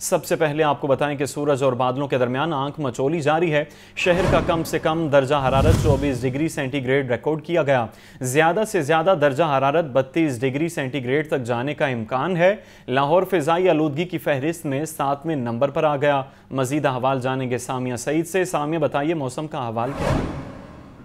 सबसे पहले आपको बताएँ कि सूरज और बादलों के दरमियान आँख मचोली जारी है। शहर का कम से कम दर्जा हरारत 24 डिग्री सेंटीग्रेड रिकॉर्ड किया गया। ज़्यादा से ज़्यादा दर्जा हरारत 32 डिग्री सेंटीग्रेड तक जाने का इम्कान है। लाहौर फ़िज़ाई आलूदगी की फहरिस्त में सातवें नंबर पर आ गया। मजीद अहवाल जानेंगे सामिया सईद से। सामिया, बताइए मौसम का हवाल क्या है?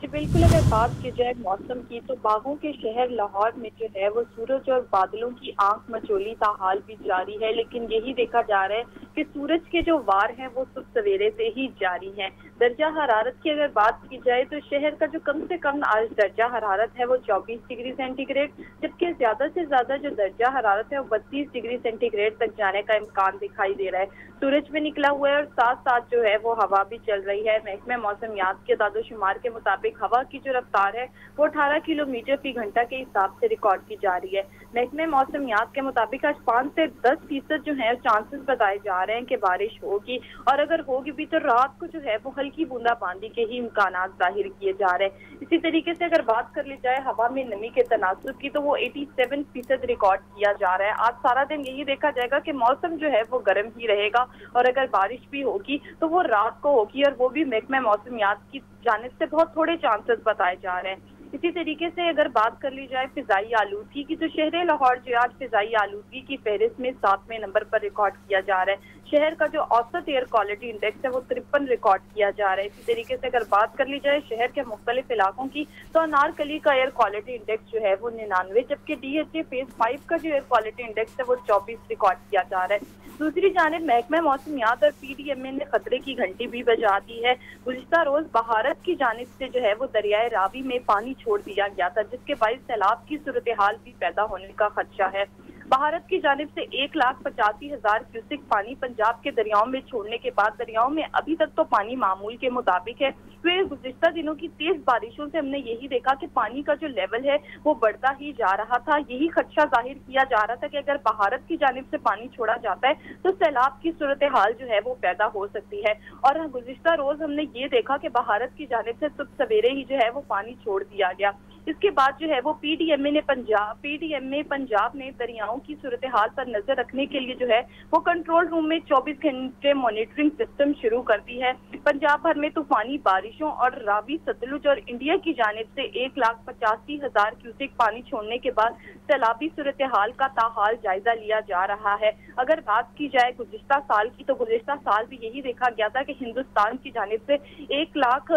जी, बिल्कुल अगर बात की जाए मौसम की तो बागों के शहर लाहौर में जो है, वो सूरज और बादलों की आँख मचोली का हाल भी जारी है। लेकिन यही देखा जा रहा है कि सूरज के जो वार हैं, वो सुबह सवेरे से ही जारी हैं। दर्जा हरारत की अगर बात की जाए तो शहर का जो कम से कम आज दर्जा हरारत है, वो 24 डिग्री सेंटीग्रेड, जबकि ज़्यादा से ज़्यादा जो दर्जा हरारत है, वो बत्तीस डिग्री सेंटीग्रेड तक जाने का इम्कान दिखाई दे रहा है। सूरज भी निकला हुआ है और साथ साथ जो है, वो हवा भी चल रही है। महकमे मौसम याद के दादोशुमार के मुताबिक हवा की जो रफ्तार है, वो अठारह किलोमीटर फ़ी घंटा के हिसाब से रिकॉर्ड की जा रही है। महकमे मौसम याद के मुताबिक आज पाँच से दस फ़ीसद जो है चांसेस बताए जा रहे हैं कि बारिश होगी। और अगर होगी भी तो रात को जो है, वो हल्की बूंदाबांदी के ही इम्कान ज़ाहिर किए जा रहे हैं। इसी तरीके से अगर बात कर ली जाए हवा में नमी के तनासब की तो वो 87 फ़ीसद रिकॉर्ड किया जा रहा है। आज सारा दिन यही देखा जाएगा कि मौसम जो है, वो गर्म ही रहेगा। और अगर बारिश भी होगी तो वो रात को होगी। और वो भी महकमा मौसमियात की जानब से बहुत थोड़े चांसेस बताए जा रहे हैं। इसी तरीके से अगर बात कर ली जाए फिजाई आलूदगी की तो शहर लाहौर जो आज फिजाई आलूदगी की फहरिस्त में सातवें नंबर पर रिकॉर्ड किया जा रहा है। शहर का जो औसत एयर क्वालिटी इंडेक्स है, वो तिरपन रिकॉर्ड किया जा रहा है। इसी तरीके से अगर बात कर ली जाए शहर के मुख्तलिफ़ इलाकों की तो अनारकली का एयर क्वालिटी इंडेक्स जो है वो निन्यानवे, जबकि D H A phase five का जो एयर क्वालिटी इंडेक्स है, वो चौबीस रिकॉर्ड किया जा रहा है। दूसरी जानब महकमा मौसमियात और पी डी एम ए ने खतरे की घंटी भी बजा दी है। गुजशत रोज बहारत की जानब से जो है वो दरियाए रावी में पानी छोड़ दिया गया था, जिसके बाईस सैलाब की सूरत हाल भी पैदा होने का खदशा है। भारत की जानब से एक लाख पचासी हज़ार क्यूसिक पानी पंजाब के दरियाओं में छोड़ने के बाद दरियाओं में अभी तक तो पानी मामूल के मुताबिक है। फिर गुजशत दिनों की तेज बारिशों से हमने यही देखा कि पानी का जो लेवल है, वो बढ़ता ही जा रहा था। यही खदशा ज़ाहिर किया जा रहा था कि अगर भारत की जानब से पानी छोड़ा जाता है तो सैलाब की सूरत हाल जो है, वो पैदा हो सकती है। और गुजशत रोज हमने ये देखा कि भारत की जानब से सुबह सवेरे ही जो है, वो पानी छोड़ दिया गया। इसके बाद जो है वो पीडीएमए ने पंजाब पीडीएमए पंजाब ने दरियाओं की सूरत हाल पर नज़र रखने के लिए जो है वो कंट्रोल रूम में 24 घंटे मॉनिटरिंग सिस्टम शुरू कर दी है। पंजाब भर में तूफानी बारिशों और रावी सतलुज और इंडिया की जानब से एक लाख पचासी हज़ार क्यूसिक पानी छोड़ने के बाद सैलाबी सूरत हाल का ताहाल जायजा लिया जा रहा है। अगर बात की जाए गुजशत साल की तो गुजशत साल भी यही देखा गया था कि हिंदुस्तान की जानब से एक लाख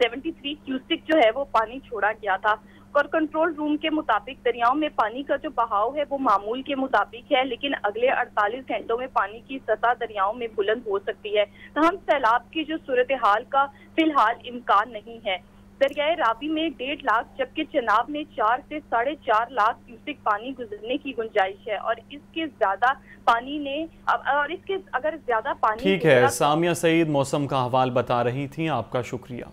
73 क्यूसिक जो है वो पानी छोड़ा गया था। और कंट्रोल रूम के मुताबिक दरियाओं में पानी का जो बहाव है वो मामूल के मुताबिक है लेकिन अगले 48 घंटों में पानी की सतह दरियाओं में बुलंद हो सकती है। तो हम सैलाब की जो सूरत हाल का फ़िलहाल इम्कान नहीं है। दरियाए रावी में डेढ़ लाख जबकि चनाब में चार से साढ़े चार लाख क्यूसिक पानी गुजरने की गुंजाइश है। और इसके ज़्यादा पानी ने और इसके अगर ज़्यादा पानी ठीक है सामिया सईद मौसम का हवाल बता रही थी। आपका शुक्रिया।